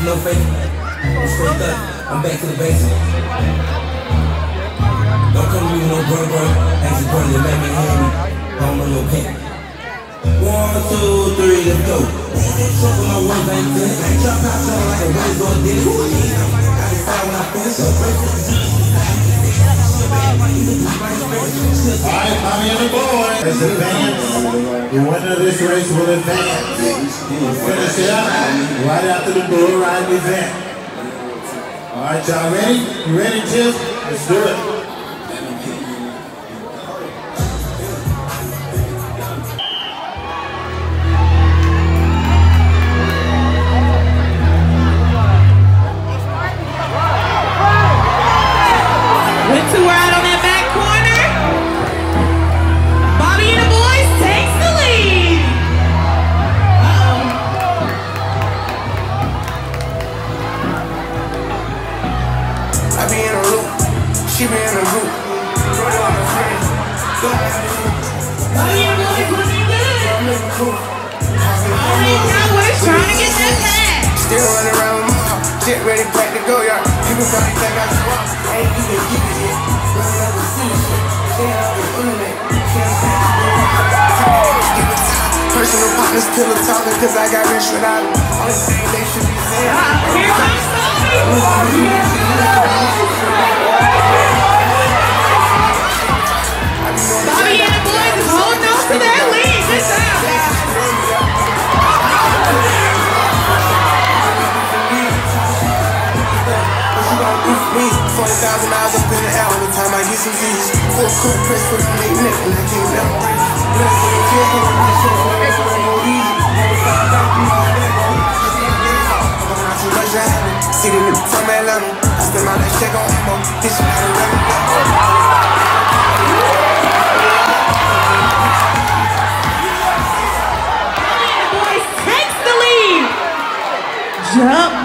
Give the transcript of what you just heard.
cap, no fake. I'm straight. I'm back to the basics. Don't come to me with no brother, brother. Ask your brother, let me hear me. I don't know your pay. One, two, three, let's go. Fuck with my words, I good. Drop out, like a razor it. I decide when I finish up. Alright, Tommy and the boy. Let's advance. The winner of this race will advance. Finish it up right after the bull ride event. Alright, y'all ready? You ready, Jim? Let's do it. I be in a loop, she be in a group. Brother on the friend, don't have to shoot. Bobby and the boys good. I'm living cool. Alright, Cowboys trying to get that. Still running around with my heart, jet ready, back to go yard. People probably think I swap, ain't even keep it yet. Up with see shit, staying on the internet. Can't Give it time. Personal partners pillow talking cause I got rich without them. Only thing they should be saying. Uh, here comes Bobby. me. 40,000 miles up in the air Every time I get some G's. four cool press with a big neck and I can't never break. Bless me, can't get a bitch, so it's a little more let's stop, stop, be my See the new from Atlanta. I spend my last check on ammo. This shit ain't running out. jump